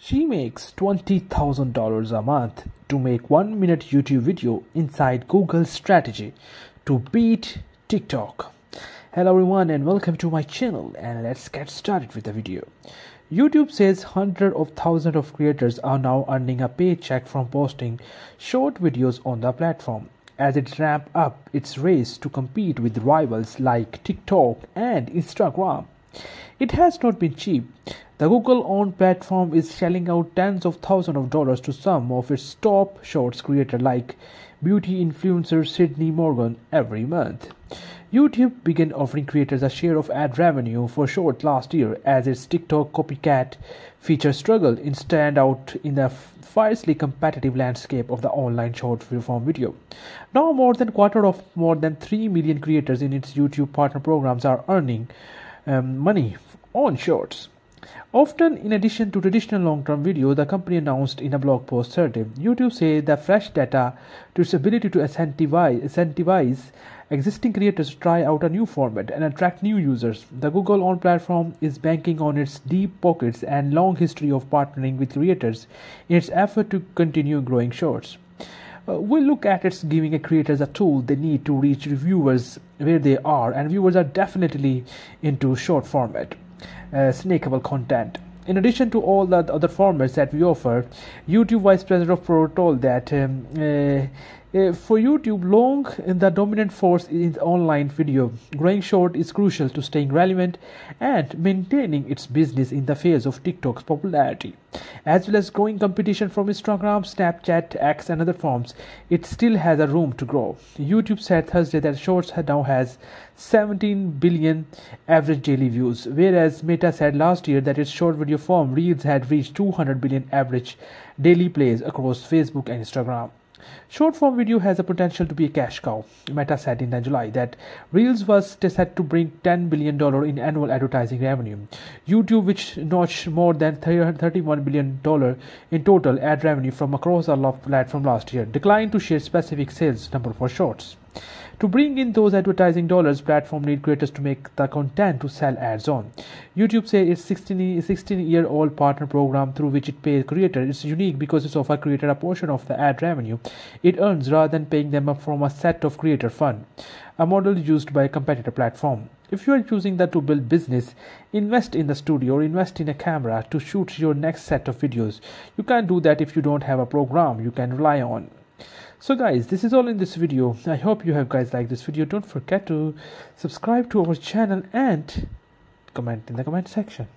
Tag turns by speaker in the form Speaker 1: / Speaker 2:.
Speaker 1: She makes $20,000 a month to make one minute YouTube video inside Google's strategy to beat TikTok. Hello everyone and welcome to my channel and let's get started with the video. YouTube says hundreds of thousands of creators are now earning a paycheck from posting short videos on the platform as it ramps up its race to compete with rivals like TikTok and Instagram. It has not been cheap. The Google owned platform is shelling out tens of thousands of dollars to some of its top shorts creators like beauty influencer Sydney Morgan every month. YouTube began offering creators a share of ad revenue for shorts last year as its TikTok copycat feature struggled in stand out in the fiercely competitive landscape of the online short form video. Now more than a quarter of more than 3 million creators in its YouTube partner programs are earning um, money on shorts. Often, in addition to traditional long-term video, the company announced in a blog post Thursday, YouTube said the fresh data to its ability to incentivize, existing creators to try out a new format and attract new users. The Google-owned platform is banking on its deep pockets and long history of partnering with creators in its effort to continue growing shorts. Uh, we'll look at its giving a creators a tool they need to reach viewers where they are, and viewers are definitely into short format snackable content. In addition to all the other formats that we offer, YouTube Vice President of Pro told that um, uh, uh, for YouTube, long in the dominant force in online video. Growing short is crucial to staying relevant and maintaining its business in the face of TikTok's popularity. As well as growing competition from Instagram, Snapchat, X, and other forms, it still has a room to grow. YouTube said Thursday that Shorts now has 17 billion average daily views, whereas Meta said last year that its short video form Reels had reached 200 billion average daily plays across Facebook and Instagram. Short form video has the potential to be a cash cow. Meta said in July that Reels was set to bring $10 billion in annual advertising revenue. YouTube, which notched more than $31 billion in total ad revenue from across the platform last year, declined to share specific sales number for shorts. To bring in those advertising dollars, platform need creators to make the content to sell ads on. YouTube says its 16, 16 year old partner program through which it pays creators is unique because it offers creator a portion of the ad revenue it earns rather than paying them up from a set of creator fund, a model used by a competitor platform. If you are using that to build business, invest in the studio or invest in a camera to shoot your next set of videos. You can't do that if you don't have a program you can rely on so guys this is all in this video. I hope you have guys liked this video. Don't forget to subscribe to our channel and comment in the comment section